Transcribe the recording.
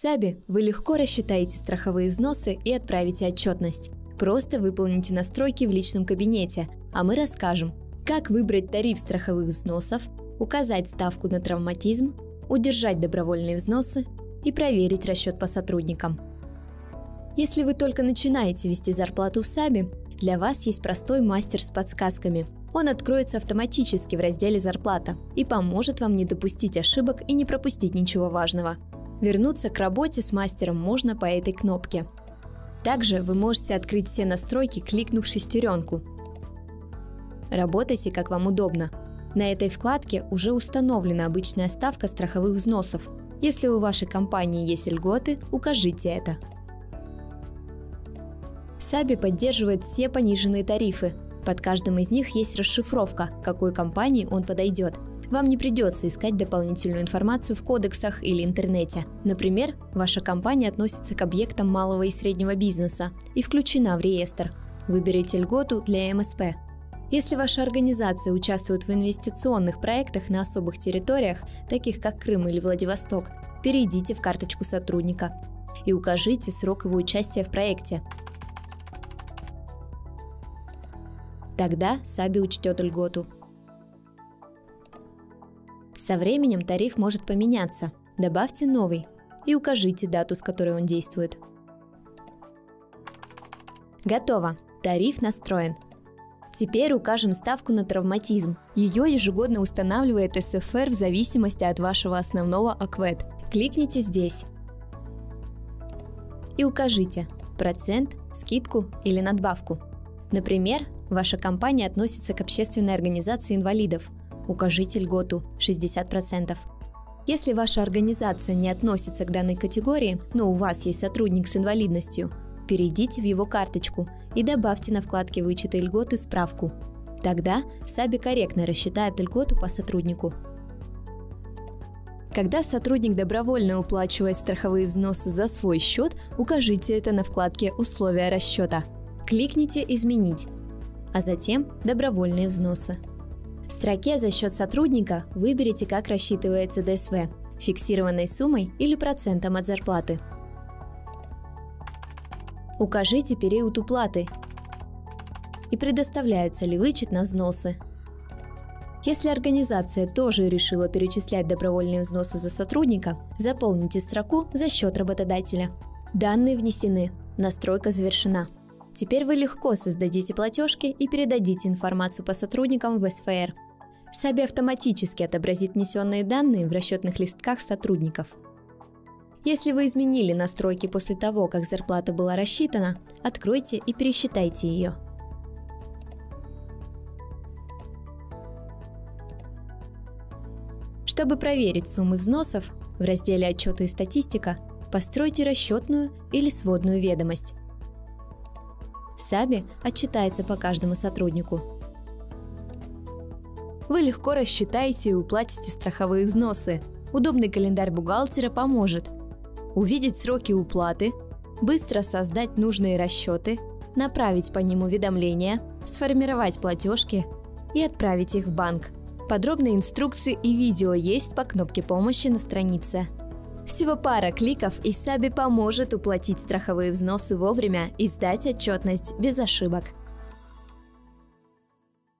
Саби вы легко рассчитаете страховые взносы и отправите отчетность. Просто выполните настройки в личном кабинете, а мы расскажем, как выбрать тариф страховых взносов, указать ставку на травматизм, удержать добровольные взносы и проверить расчет по сотрудникам. Если вы только начинаете вести зарплату в Саби, для вас есть простой мастер с подсказками. Он откроется автоматически в разделе «Зарплата» и поможет вам не допустить ошибок и не пропустить ничего важного – Вернуться к работе с мастером можно по этой кнопке. Также вы можете открыть все настройки, кликнув шестеренку. Работайте как вам удобно. На этой вкладке уже установлена обычная ставка страховых взносов. Если у вашей компании есть льготы, укажите это. Саби поддерживает все пониженные тарифы. Под каждым из них есть расшифровка, какой компании он подойдет – вам не придется искать дополнительную информацию в кодексах или интернете. Например, ваша компания относится к объектам малого и среднего бизнеса и включена в реестр. Выберите льготу для МСП. Если ваша организация участвует в инвестиционных проектах на особых территориях, таких как Крым или Владивосток, перейдите в карточку сотрудника и укажите срок его участия в проекте. Тогда Саби учтет льготу – со временем тариф может поменяться. Добавьте новый и укажите дату, с которой он действует. Готово. Тариф настроен. Теперь укажем ставку на травматизм. Ее ежегодно устанавливает СФР в зависимости от вашего основного АКВЭД. Кликните здесь и укажите процент, скидку или надбавку. Например, ваша компания относится к общественной организации инвалидов – укажите льготу 60%. Если ваша организация не относится к данной категории, но у вас есть сотрудник с инвалидностью, перейдите в его карточку и добавьте на вкладке вычета льготы справку. Тогда Саби корректно рассчитает льготу по сотруднику. Когда сотрудник добровольно уплачивает страховые взносы за свой счет, укажите это на вкладке «Условия расчета». Кликните «Изменить», а затем «Добровольные взносы». Строке «За счет сотрудника» выберите, как рассчитывается ДСВ – фиксированной суммой или процентом от зарплаты. Укажите период уплаты и предоставляются ли вычет на взносы. Если организация тоже решила перечислять добровольные взносы за сотрудника, заполните строку «За счет работодателя». Данные внесены, настройка завершена – Теперь вы легко создадите платежки и передадите информацию по сотрудникам в СФР. Саби автоматически отобразит внесенные данные в расчетных листках сотрудников. Если вы изменили настройки после того, как зарплата была рассчитана, откройте и пересчитайте ее. Чтобы проверить суммы взносов, в разделе «Отчеты и статистика» постройте расчетную или сводную ведомость – Саби отчитается по каждому сотруднику. Вы легко рассчитаете и уплатите страховые взносы. Удобный календарь бухгалтера поможет. Увидеть сроки уплаты, быстро создать нужные расчеты, направить по ним уведомления, сформировать платежки и отправить их в банк. Подробные инструкции и видео есть по кнопке помощи на странице. Всего пара кликов, и Саби поможет уплатить страховые взносы вовремя и сдать отчетность без ошибок.